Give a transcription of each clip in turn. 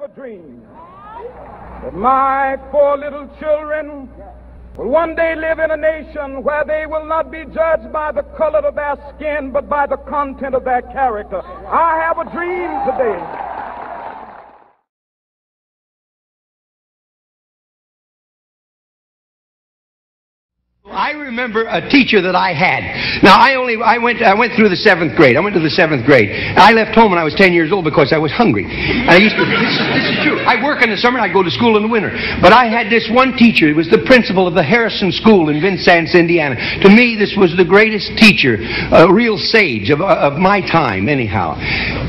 have a dream that my four little children will one day live in a nation where they will not be judged by the color of their skin, but by the content of their character. I have a dream today. I remember a teacher that I had. Now I only I went I went through the seventh grade. I went to the seventh grade. I left home when I was ten years old because I was hungry. And I used to this, is- this is true. I work in the summer and I go to school in the winter. But I had this one teacher. He was the principal of the Harrison School in Vincennes, Indiana. To me, this was the greatest teacher, a real sage of, of my time. Anyhow,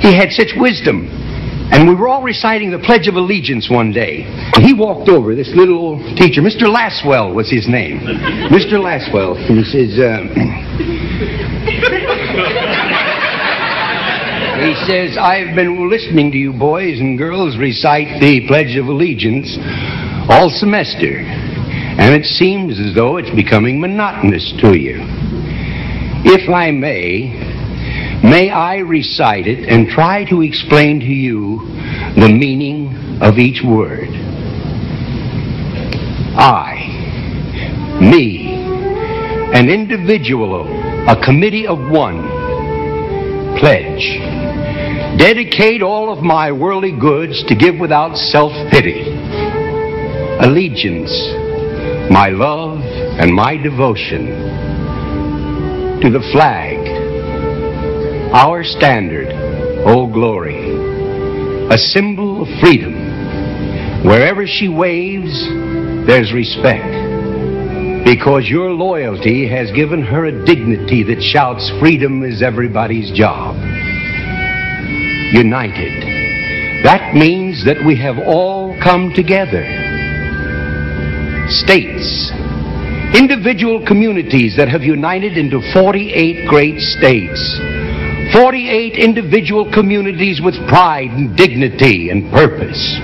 he had such wisdom. And we were all reciting the Pledge of Allegiance one day. And he walked over, this little old teacher, Mr. Laswell was his name. Mr. Laswell. And he says, uh, he says, I've been listening to you boys and girls recite the Pledge of Allegiance all semester. And it seems as though it's becoming monotonous to you. If I may, May I recite it and try to explain to you the meaning of each word? I, me, an individual, a committee of one, pledge, dedicate all of my worldly goods to give without self pity, allegiance, my love and my devotion to the flag our standard, Old Glory, a symbol of freedom. Wherever she waves, there's respect. Because your loyalty has given her a dignity that shouts, freedom is everybody's job. United. That means that we have all come together. States, individual communities that have united into 48 great states. 48 individual communities with pride and dignity and purpose.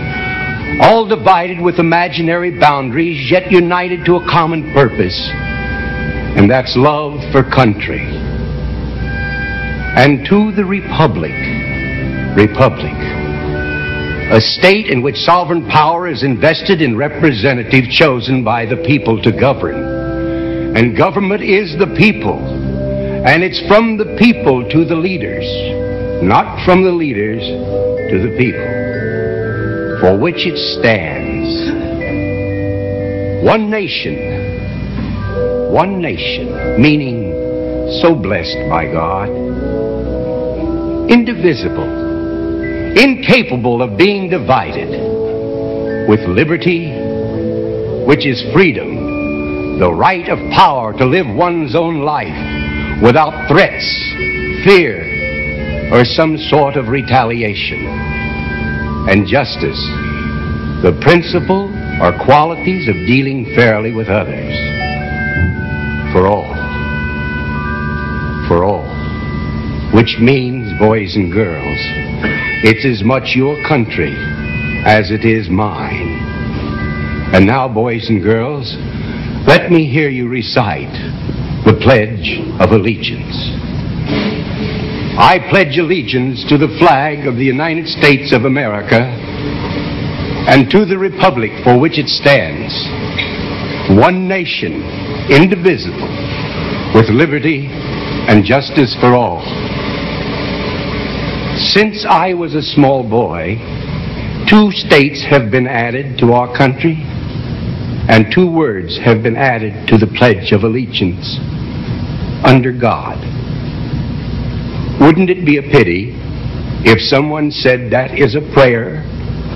All divided with imaginary boundaries, yet united to a common purpose. And that's love for country. And to the Republic. Republic. A state in which sovereign power is invested in representative chosen by the people to govern. And government is the people. And it's from the people to the leaders, not from the leaders to the people, for which it stands. One nation, one nation, meaning so blessed by God, indivisible, incapable of being divided, with liberty, which is freedom, the right of power to live one's own life without threats, fear, or some sort of retaliation. And justice, the principle or qualities of dealing fairly with others. For all. For all. Which means, boys and girls, it's as much your country as it is mine. And now, boys and girls, let me hear you recite the Pledge of Allegiance. I pledge allegiance to the flag of the United States of America and to the republic for which it stands, one nation, indivisible, with liberty and justice for all. Since I was a small boy, two states have been added to our country, and two words have been added to the Pledge of Allegiance under God. Wouldn't it be a pity if someone said that is a prayer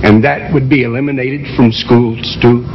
and that would be eliminated from schools too?